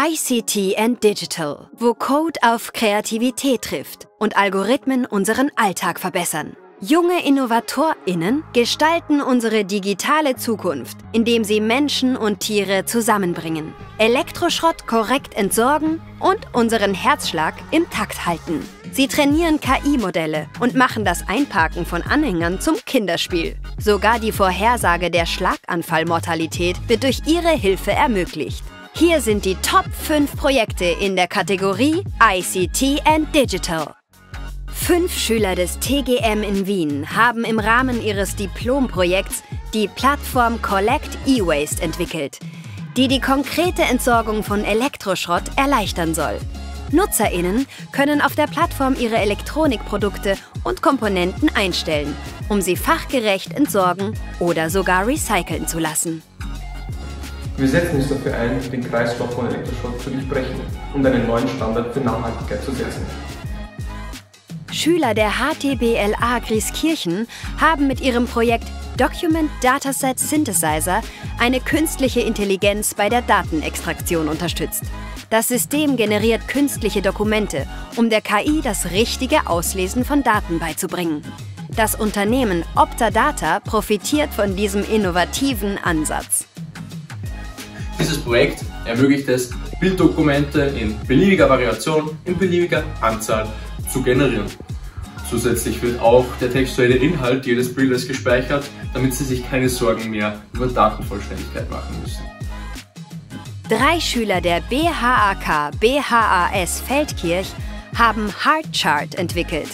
ICT and Digital, wo Code auf Kreativität trifft und Algorithmen unseren Alltag verbessern. Junge InnovatorInnen gestalten unsere digitale Zukunft, indem sie Menschen und Tiere zusammenbringen, Elektroschrott korrekt entsorgen und unseren Herzschlag im Takt halten. Sie trainieren KI-Modelle und machen das Einparken von Anhängern zum Kinderspiel. Sogar die Vorhersage der Schlaganfallmortalität wird durch ihre Hilfe ermöglicht. Hier sind die Top 5 Projekte in der Kategorie ICT and Digital. Fünf Schüler des TGM in Wien haben im Rahmen ihres Diplomprojekts die Plattform Collect E-Waste entwickelt, die die konkrete Entsorgung von Elektroschrott erleichtern soll. NutzerInnen können auf der Plattform ihre Elektronikprodukte und Komponenten einstellen, um sie fachgerecht entsorgen oder sogar recyceln zu lassen. Wir setzen uns dafür ein, den Kreislauf von Elektroschrott zu durchbrechen und einen neuen Standard für Nachhaltigkeit zu setzen. Schüler der HTBLA Grieskirchen haben mit ihrem Projekt Document Dataset Synthesizer eine künstliche Intelligenz bei der Datenextraktion unterstützt. Das System generiert künstliche Dokumente, um der KI das richtige Auslesen von Daten beizubringen. Das Unternehmen Optadata profitiert von diesem innovativen Ansatz. Dieses Projekt ermöglicht es, Bilddokumente in beliebiger Variation, in beliebiger Anzahl zu generieren. Zusätzlich wird auch der textuelle Inhalt jedes Bildes gespeichert, damit Sie sich keine Sorgen mehr über Datenvollständigkeit machen müssen. Drei Schüler der BHAK BHAS Feldkirch haben HeartChart entwickelt.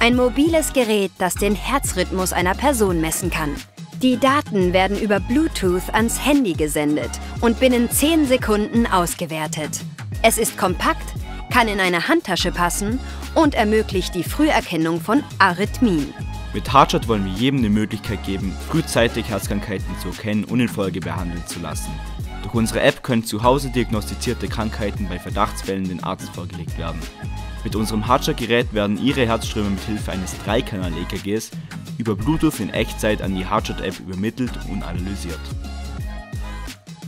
Ein mobiles Gerät, das den Herzrhythmus einer Person messen kann. Die Daten werden über Bluetooth ans Handy gesendet und binnen 10 Sekunden ausgewertet. Es ist kompakt, kann in eine Handtasche passen und ermöglicht die Früherkennung von Arrhythmien. Mit Heartshot wollen wir jedem die Möglichkeit geben, frühzeitig Herzkrankheiten zu erkennen und in Folge behandeln zu lassen. Durch unsere App können zu Hause diagnostizierte Krankheiten bei Verdachtsfällen den Arzt vorgelegt werden. Mit unserem Heartshot-Gerät werden Ihre Herzströme mit Hilfe eines Dreikanal-EKGs über Bluetooth in Echtzeit an die Heartshot-App übermittelt und analysiert.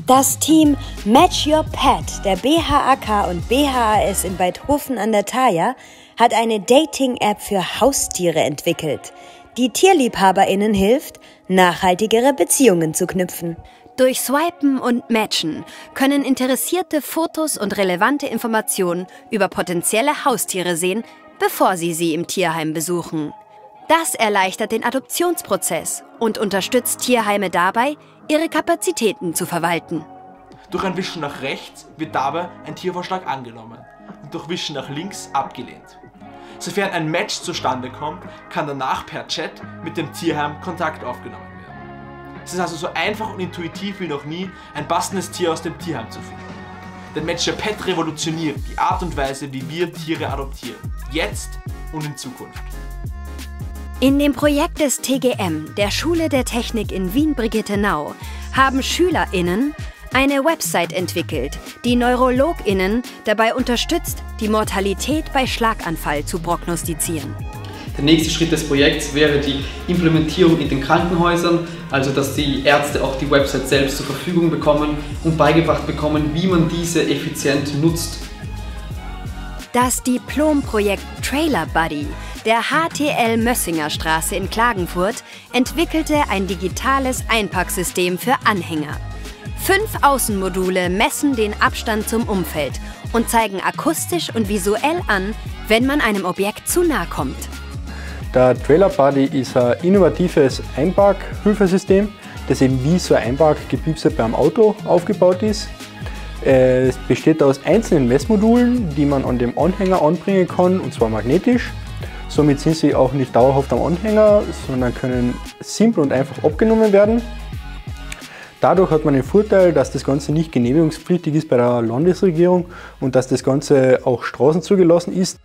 Das Team Match Your Pet der BHAK und BHAS in Beithofen an der Thaya hat eine Dating-App für Haustiere entwickelt, die TierliebhaberInnen hilft, nachhaltigere Beziehungen zu knüpfen. Durch Swipen und Matchen können Interessierte Fotos und relevante Informationen über potenzielle Haustiere sehen, bevor sie sie im Tierheim besuchen. Das erleichtert den Adoptionsprozess und unterstützt Tierheime dabei, ihre Kapazitäten zu verwalten. Durch ein Wischen nach rechts wird dabei ein Tiervorschlag angenommen und durch Wischen nach links abgelehnt. Sofern ein Match zustande kommt, kann danach per Chat mit dem Tierheim Kontakt aufgenommen werden. Es ist also so einfach und intuitiv wie noch nie, ein passendes Tier aus dem Tierheim zu finden. Denn Matcher Pet revolutioniert die Art und Weise, wie wir Tiere adoptieren. Jetzt und in Zukunft. In dem Projekt des TGM, der Schule der Technik in Wien-Brigittenau, haben SchülerInnen eine Website entwickelt, die NeurologInnen dabei unterstützt, die Mortalität bei Schlaganfall zu prognostizieren. Der nächste Schritt des Projekts wäre die Implementierung in den Krankenhäusern, also dass die Ärzte auch die Website selbst zur Verfügung bekommen und beigebracht bekommen, wie man diese effizient nutzt. Das Diplomprojekt Trailer Buddy der HTL Mössinger Straße in Klagenfurt entwickelte ein digitales Einpacksystem für Anhänger. Fünf Außenmodule messen den Abstand zum Umfeld und zeigen akustisch und visuell an, wenn man einem Objekt zu nahe kommt. Der Trailer Buddy ist ein innovatives Einparkhilfesystem, das eben wie so ein Einparkgebüse beim Auto aufgebaut ist. Es besteht aus einzelnen Messmodulen, die man an dem Anhänger anbringen kann, und zwar magnetisch. Somit sind sie auch nicht dauerhaft am Anhänger, sondern können simpel und einfach abgenommen werden. Dadurch hat man den Vorteil, dass das Ganze nicht genehmigungspflichtig ist bei der Landesregierung und dass das Ganze auch straßenzugelassen ist.